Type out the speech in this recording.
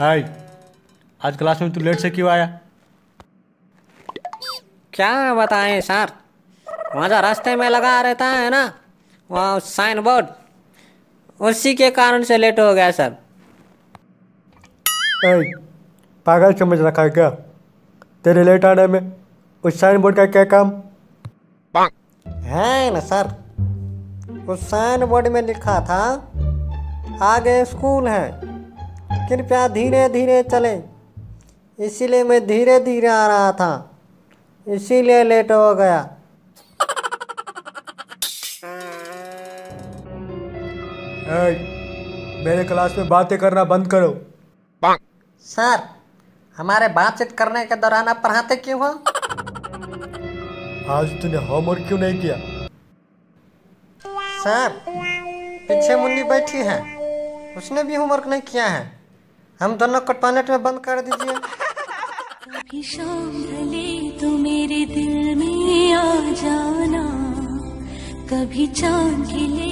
हाय आज क्लास में तू लेट से क्यों आया? क्या बताएँ सर? वहाँ जो रास्ते में लगा रहता है ना वहाँ साइन बोर्ड उसी के कारण से लेट हो गया सर। ऐ पागल समझ रखा है क्या? तेरे लेट आने में उस साइन बोर्ड का क्या काम? है ना सर उस साइन बोर्ड में लिखा था आगे स्कूल है। कृपया धीरे धीरे चले। इसीलिए मैं धीरे धीरे आ रहा था। इसीलिए लेट हो गया। ऐ मेरे क्लास में बातें करना बंद करो। सर हमारे बातचीत करने के दौरान आप पढ़ाते क्यों हो? आज तूने होमवर्क क्यों नहीं किया? सर पीछे मुन्नी बैठी है। उसने भी होमवर्क नहीं किया है। हम दोनों को टॉयलेट में बंद कर दीजिए। कभी तो मेरे दिल में आ जाना। कभी चाँद खिले